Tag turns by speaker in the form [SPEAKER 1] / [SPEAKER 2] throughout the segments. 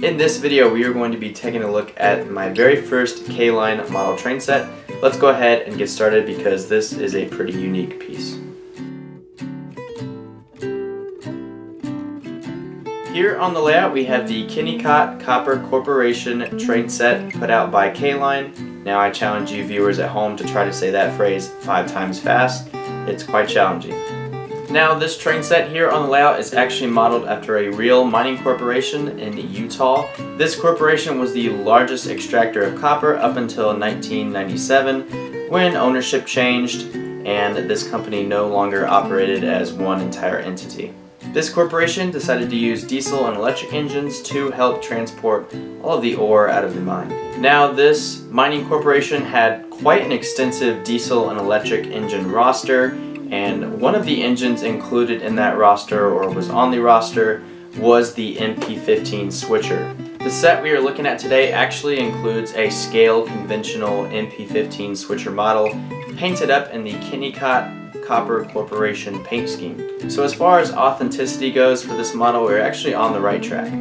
[SPEAKER 1] In this video we are going to be taking a look at my very first K-Line model train set. Let's go ahead and get started because this is a pretty unique piece. Here on the layout we have the Kennecott Copper Corporation train set put out by K-Line. Now I challenge you viewers at home to try to say that phrase five times fast. It's quite challenging. Now this train set here on the layout is actually modeled after a real mining corporation in Utah. This corporation was the largest extractor of copper up until 1997 when ownership changed and this company no longer operated as one entire entity. This corporation decided to use diesel and electric engines to help transport all of the ore out of the mine. Now this mining corporation had quite an extensive diesel and electric engine roster and one of the engines included in that roster or was on the roster was the MP15 switcher. The set we are looking at today actually includes a scale conventional MP15 switcher model painted up in the Kennecott Copper Corporation paint scheme. So as far as authenticity goes for this model, we're actually on the right track.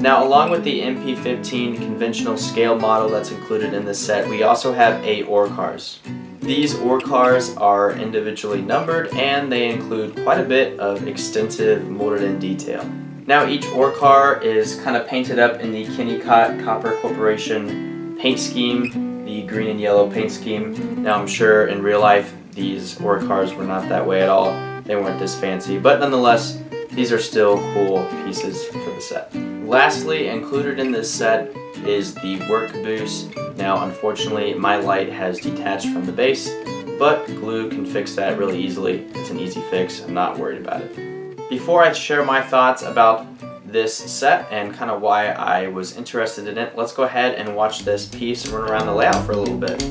[SPEAKER 1] Now along with the MP15 conventional scale model that's included in this set, we also have eight ore cars. These ore cars are individually numbered and they include quite a bit of extensive molded in detail. Now each ore car is kind of painted up in the Kennecott Copper Corporation paint scheme, the green and yellow paint scheme. Now I'm sure in real life these ore cars were not that way at all. They weren't this fancy, but nonetheless these are still cool pieces for the set. Lastly, included in this set is the work boost. Now, unfortunately, my light has detached from the base, but glue can fix that really easily. It's an easy fix, I'm not worried about it. Before I share my thoughts about this set and kind of why I was interested in it, let's go ahead and watch this piece run around the layout for a little bit.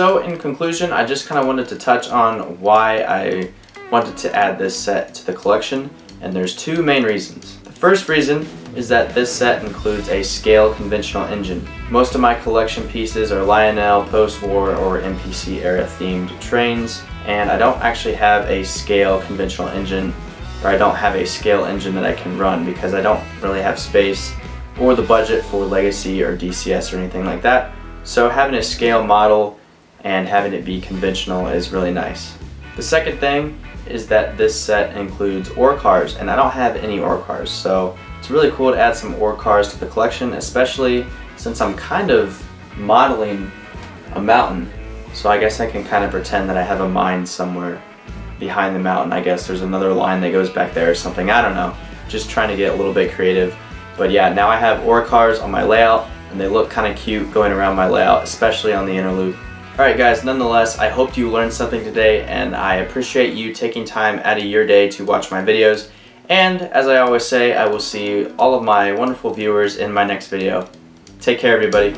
[SPEAKER 1] So in conclusion, I just kind of wanted to touch on why I wanted to add this set to the collection, and there's two main reasons. The first reason is that this set includes a scale conventional engine. Most of my collection pieces are Lionel, post-war, or MPC era themed trains, and I don't actually have a scale conventional engine, or I don't have a scale engine that I can run because I don't really have space or the budget for Legacy or DCS or anything like that. So having a scale model and having it be conventional is really nice. The second thing is that this set includes ore cars and I don't have any ore cars so it's really cool to add some ore cars to the collection especially since I'm kind of modeling a mountain. So I guess I can kind of pretend that I have a mine somewhere behind the mountain. I guess there's another line that goes back there or something. I don't know. Just trying to get a little bit creative. But yeah now I have ore cars on my layout and they look kind of cute going around my layout especially on the inner loop Alright guys, nonetheless, I hope you learned something today and I appreciate you taking time out of your day to watch my videos. And as I always say, I will see all of my wonderful viewers in my next video. Take care everybody.